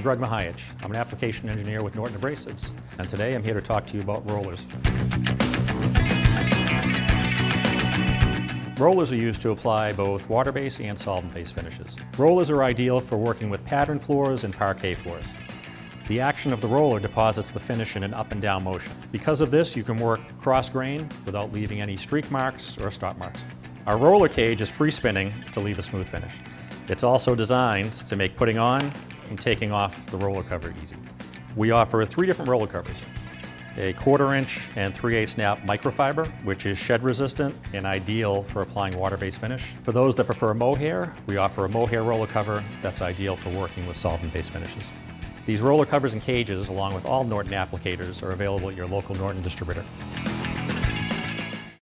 I'm Greg Mahayich. I'm an application engineer with Norton Abrasives, and today I'm here to talk to you about rollers. Rollers are used to apply both water-based and solvent-based finishes. Rollers are ideal for working with pattern floors and parquet floors. The action of the roller deposits the finish in an up and down motion. Because of this, you can work cross-grain without leaving any streak marks or stop marks. Our roller cage is free spinning to leave a smooth finish. It's also designed to make putting on and taking off the roller cover easy. We offer three different roller covers. A quarter inch and 3 8 snap microfiber, which is shed resistant and ideal for applying water-based finish. For those that prefer mohair, we offer a mohair roller cover that's ideal for working with solvent-based finishes. These roller covers and cages, along with all Norton applicators, are available at your local Norton distributor.